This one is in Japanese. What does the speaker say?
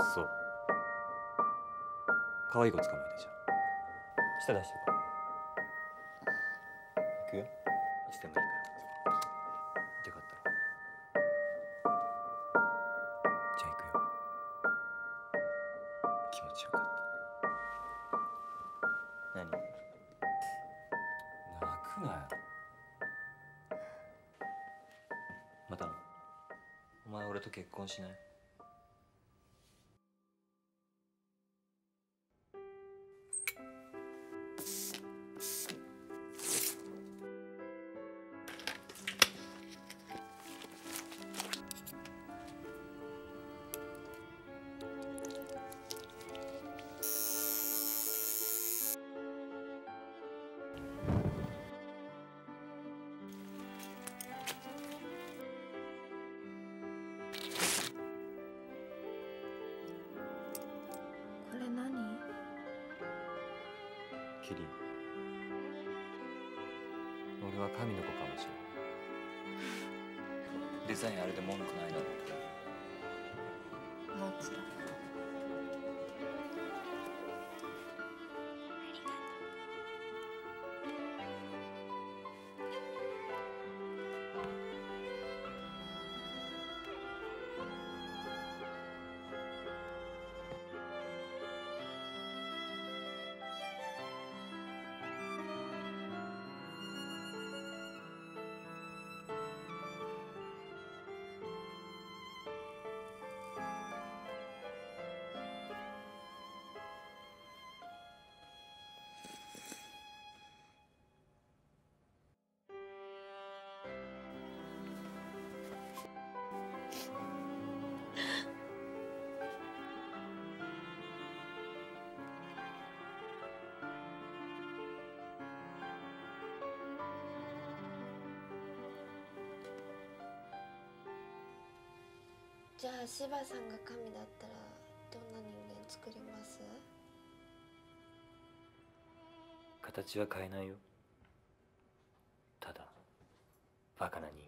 あそう。可愛い子捕まえてじゃあ舌出してこい。くよ。いつでもいいから。痛かったらじゃあ行くよ。気持ちよかった。何？泣くなよ。またの？お前俺と結婚しない？キリン。俺は神の子かもしれないデザインあれで文句ないだろもちろじゃあ芝さんが神だったらどんな人間作ります？形は変えないよ。ただバカな人